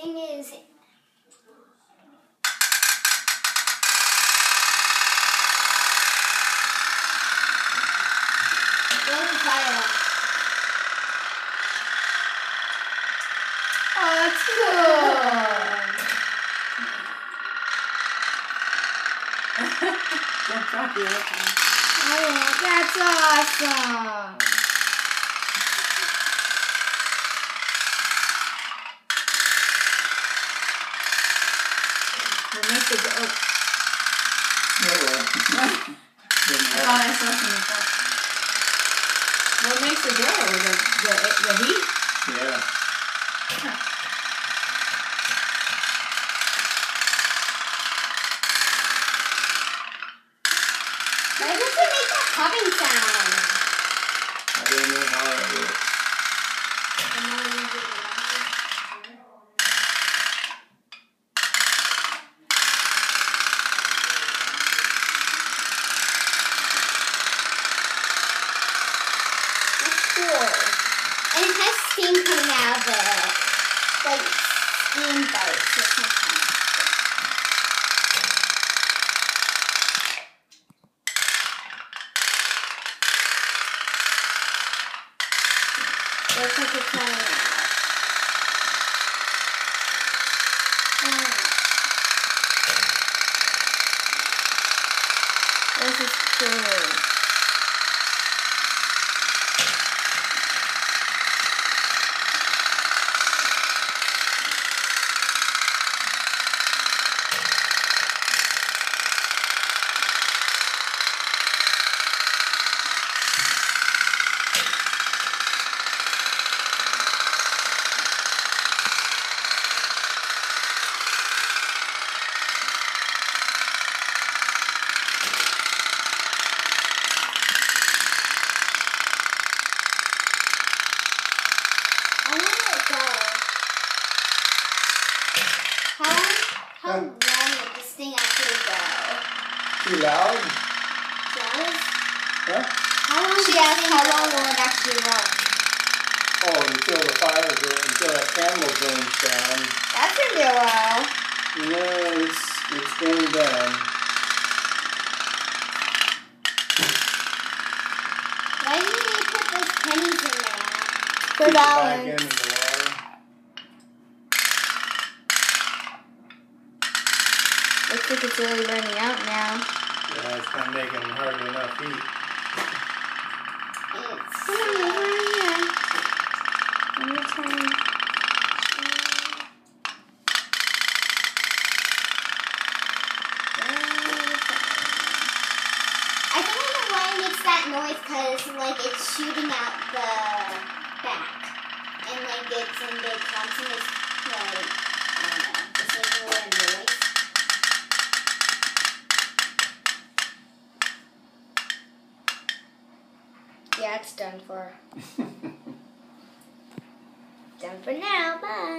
thing is, oh, Don't Oh, that's awesome. What makes it go? Oh, Oh. I thought I saw something. What makes it go? The the the heat. Yeah. Why does it make that humming sound? I don't know how it works. And it has steam coming out of it. Like steam. Looks like it's coming out. This is cool. Go. How how long would this thing actually go? Too loud? Guys? Huh? How long? She asked how long will it actually run? Oh, until the fire goes, until that candle burns down. That's gonna be a while. No, it's it's going down. Why didn't you put those pennies in there? Push it back into the water. Looks like it's really running out now. Yeah, it's not making hardly enough heat. It's Come on, over here. Let me turn. I think I know why it makes that noise because like it's shooting out the back and like it's in big clumps and it's like It's done for. done for now. Bye.